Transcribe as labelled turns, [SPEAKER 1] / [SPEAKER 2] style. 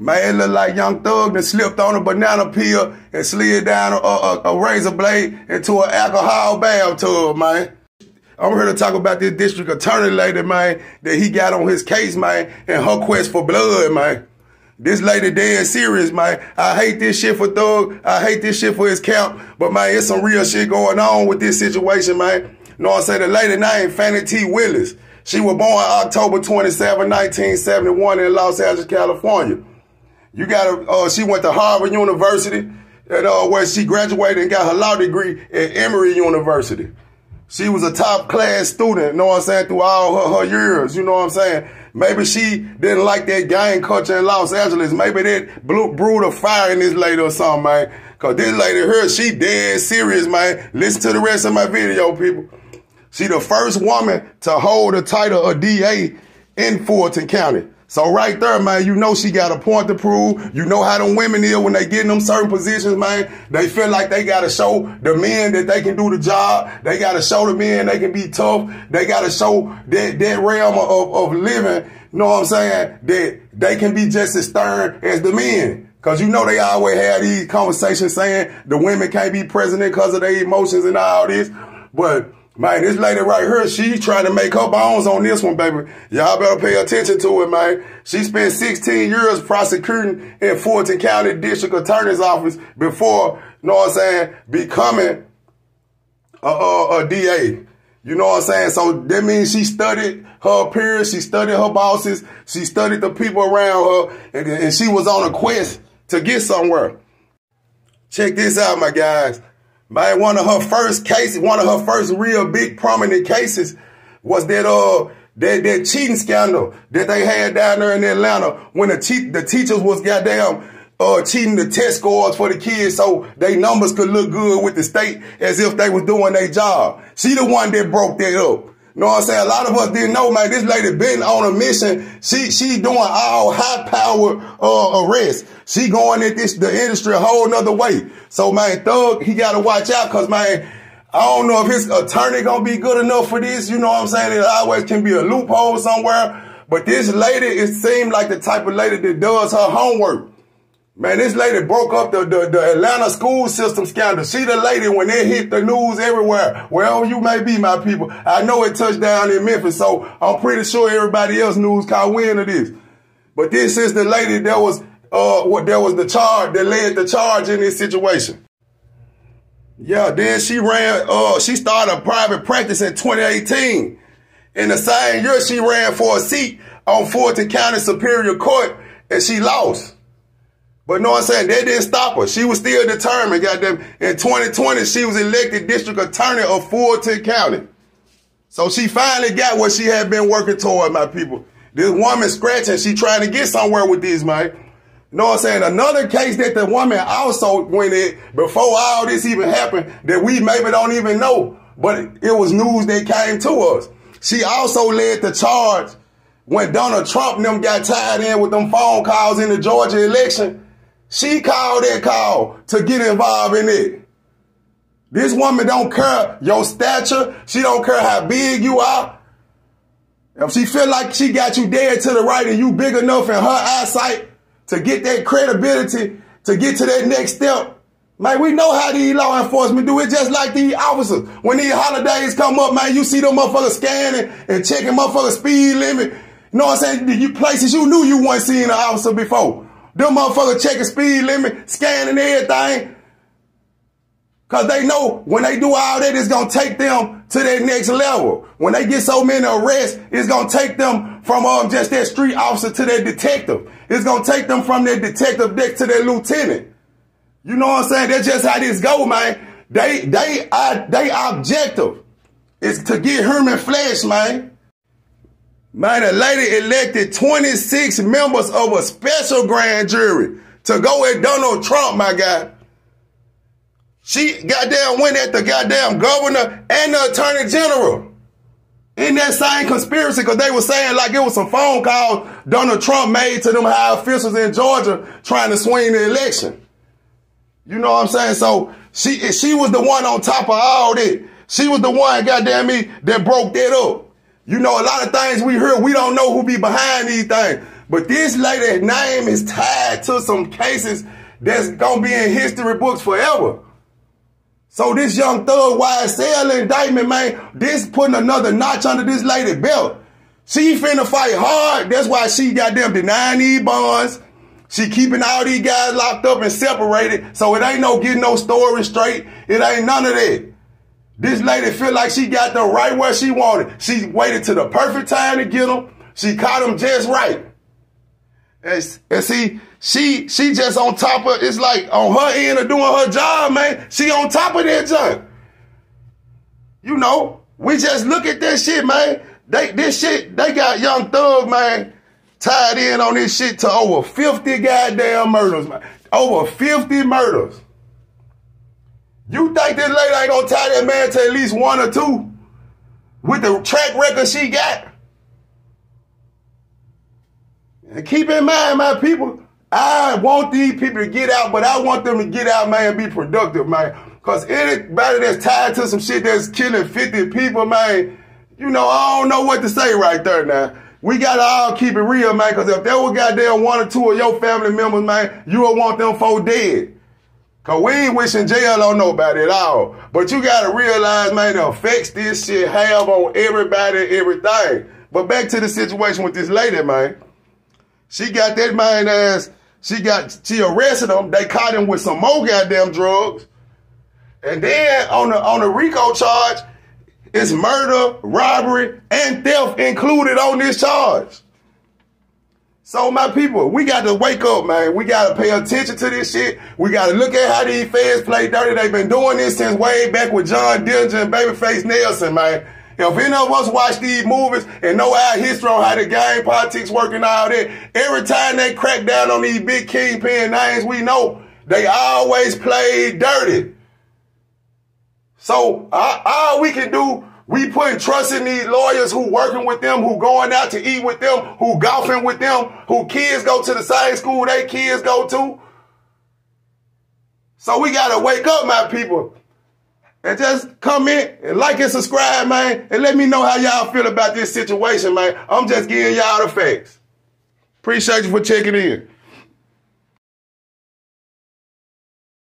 [SPEAKER 1] Man, it look like Young Thug that slipped on a banana peel and slid down a, a, a razor blade into an alcohol bathtub, man. I'm here to talk about this district attorney lady, man, that he got on his case, man, and her quest for blood, man. This lady dead serious, man. I hate this shit for Thug. I hate this shit for his camp. But, man, it's some real shit going on with this situation, man. You know what I'm saying? The lady name Fani T. Willis. She was born October 27, 1971 in Los Angeles, California. You got uh, she went to Harvard University, and uh, where she graduated and got her law degree at Emory University. She was a top class student, you know what I'm saying, through all her, her years, you know what I'm saying? Maybe she didn't like that gang culture in Los Angeles. Maybe that blew, brewed a fire in this lady or something, man. Cause this lady here, she dead serious, man. Listen to the rest of my video, people. She the first woman to hold the title of DA in Fulton County. So right there, man, you know she got a point to prove. You know how them women is when they get in them certain positions, man. They feel like they got to show the men that they can do the job. They got to show the men they can be tough. They got to show that, that realm of, of living, you know what I'm saying, that they can be just as stern as the men. Cause you know they always have these conversations saying the women can't be president because of their emotions and all this. But Man, this lady right here, she trying to make her bones on this one, baby. Y'all better pay attention to it, man. She spent 16 years prosecuting in Fulton County District Attorney's Office before, you know what I'm saying, becoming a, a, a DA. You know what I'm saying? So that means she studied her peers, she studied her bosses, she studied the people around her, and, and she was on a quest to get somewhere. Check this out, my guys. Man, one of her first cases, one of her first real big prominent cases was that uh that, that cheating scandal that they had down there in Atlanta when the te- the teachers was goddamn uh cheating the test scores for the kids so they numbers could look good with the state as if they was doing their job. She the one that broke that up. Know what I'm saying? A lot of us didn't know, man. This lady been on a mission. She she doing all high power uh, arrests. She going at this the industry a whole nother way. So man, Thug, he gotta watch out because man, I don't know if his attorney gonna be good enough for this. You know what I'm saying? It always can be a loophole somewhere. But this lady, it seemed like the type of lady that does her homework. Man, this lady broke up the, the, the, Atlanta school system scandal. She the lady when it hit the news everywhere, wherever you may be, my people. I know it touched down in Memphis, so I'm pretty sure everybody else news caught wind of this. But this is the lady that was, uh, what there was the charge that led the charge in this situation. Yeah, then she ran, uh, she started a private practice in 2018. In the same year, she ran for a seat on Fulton County Superior Court and she lost. But know what I'm saying? That didn't stop her. She was still determined. Goddamn. In 2020, she was elected district attorney of Fulton County. So she finally got what she had been working toward, my people. This woman scratching, she trying to get somewhere with this, man. You know what I'm saying? Another case that the woman also went in before all this even happened that we maybe don't even know, but it was news that came to us. She also led the charge when Donald Trump and them got tied in with them phone calls in the Georgia election she called that call to get involved in it. This woman don't care your stature. She don't care how big you are. If she feel like she got you dead to the right and you big enough in her eyesight to get that credibility, to get to that next step, man, we know how these law enforcement do it just like these officers. When these holidays come up, man, you see them motherfuckers scanning and checking motherfuckers speed limit. You know what I'm saying? You places you knew you weren't seeing an officer before. Them motherfuckers checking speed limit, scanning everything. Cause they know when they do all that, it's gonna take them to that next level. When they get so many arrests, it's gonna take them from um, just that street officer to that detective. It's gonna take them from that detective next to that lieutenant. You know what I'm saying? That's just how this go, man. They they are they objective. It's to get Herman flesh, man. Man, a lady elected 26 members of a special grand jury to go at Donald Trump, my guy. She goddamn went at the goddamn governor and the attorney general in that same conspiracy because they were saying like it was some phone call Donald Trump made to them high officials in Georgia trying to swing the election. You know what I'm saying? So she she was the one on top of all that. She was the one, goddamn me, that broke that up. You know, a lot of things we hear, we don't know who be behind these things. But this lady's name is tied to some cases that's gonna be in history books forever. So this young thug YSL indictment, man, this putting another notch under this lady belt. She finna fight hard. That's why she got them denying these bonds. She keeping all these guys locked up and separated. So it ain't no getting no story straight. It ain't none of that. This lady feel like she got them right where she wanted. She waited to the perfect time to get them. She caught them just right. And, and see, she she just on top of it's like on her end of doing her job, man. She on top of that junk. You know, we just look at this shit, man. They this shit, they got young thug, man, tied in on this shit to over 50 goddamn murders, man. Over 50 murders. You think this lady ain't gonna tie that man to at least one or two with the track record she got? And keep in mind, my people, I want these people to get out, but I want them to get out, man, be productive, man. Cause anybody that's tied to some shit that's killing 50 people, man, you know, I don't know what to say right there now. We gotta all keep it real, man, cause if there was goddamn one or two of your family members, man, you would want them four dead. Cause we ain't wishing jail on nobody at all. But you gotta realize, man, the effects this shit have on everybody, everything. But back to the situation with this lady, man. She got that man ass she got she arrested him. They caught him with some more goddamn drugs. And then on the on the RICO charge, it's murder, robbery, and theft included on this charge. So my people, we got to wake up, man. We got to pay attention to this shit. We got to look at how these feds play dirty. They've been doing this since way back with John Dillinger and Babyface Nelson, man. If any of us watch these movies and know our history on how the game politics work and all that, every time they crack down on these big kingpin names we know, they always play dirty. So all we can do, we putting trust in these lawyers who working with them, who going out to eat with them, who golfing with them, who kids go to the same school they kids go to. So we gotta wake up, my people and just comment and like and subscribe, man, and let me know how y'all feel about this situation, man. I'm just giving y'all the facts. Appreciate you for checking in.